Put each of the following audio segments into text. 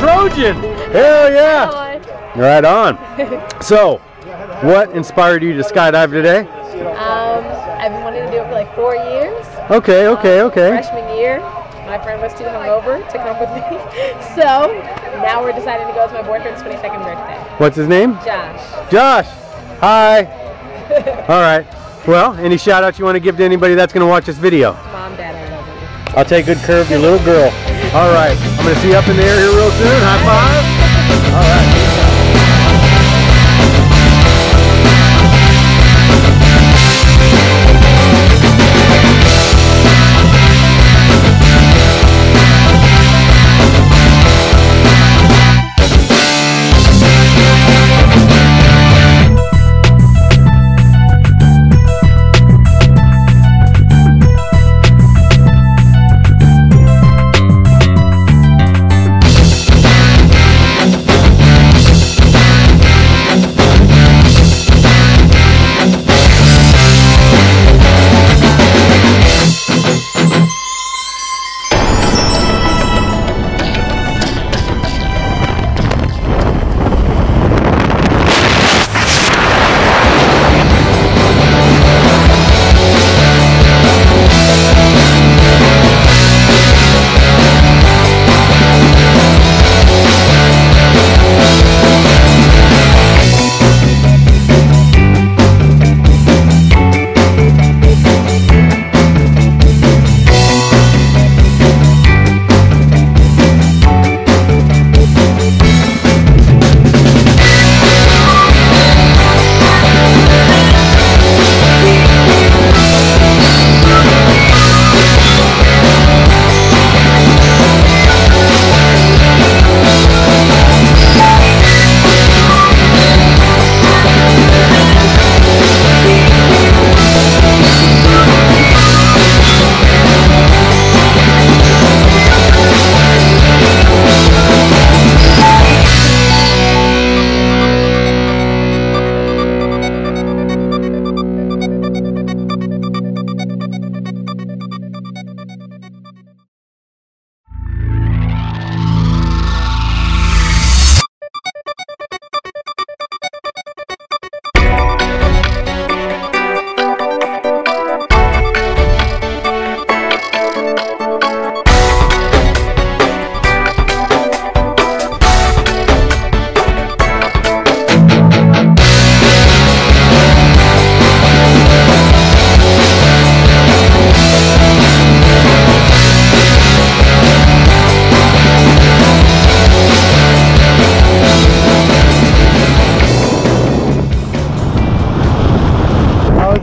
Trojan. Hell yeah. Right on. So, what inspired you to skydive today? Um, I've been wanting to do it for like four years. Okay, okay, Um, okay. Freshman year, my friend was too hungover to come with me. so now we're deciding to go. to my boyfriend's 22nd birthday. What's his name? Josh. Josh. Hi. All right. Well, any shout outs you want to give to anybody that's going to watch this video? Mom, dad, I love you. I'll take good care of your little girl. All right. I'm going to see you up in the air here real soon. High five. All right.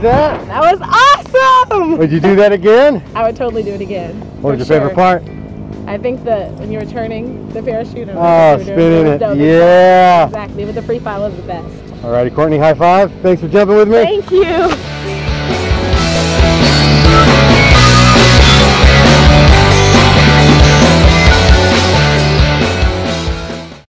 That? That was awesome! Would you do that again? I would totally do it again. What was your favorite part? I think that when you were turning the parachute. Oh, what you were doing, spinning it. Yeah. Exactly, but the free fall was the best. All righty, Courtnie, high five. Thanks for jumping with me. Thank you.